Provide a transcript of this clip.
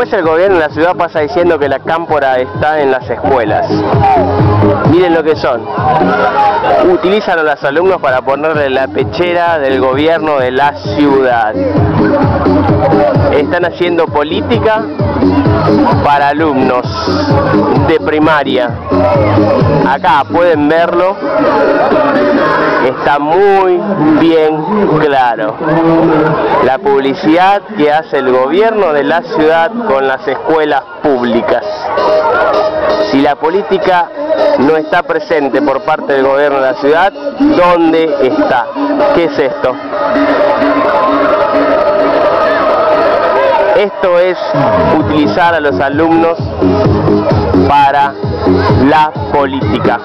Después el gobierno de la ciudad pasa diciendo que la cámpora está en las escuelas. Miren lo que son. Utilizan a los alumnos para ponerle la pechera del gobierno de la ciudad. Están haciendo política para alumnos de primaria. Acá pueden verlo. Está muy bien claro. La publicidad que hace el gobierno de la ciudad con las escuelas públicas. Si la política no está presente por parte del gobierno de la ciudad, ¿dónde está? ¿Qué es esto? Esto es utilizar a los alumnos para la política.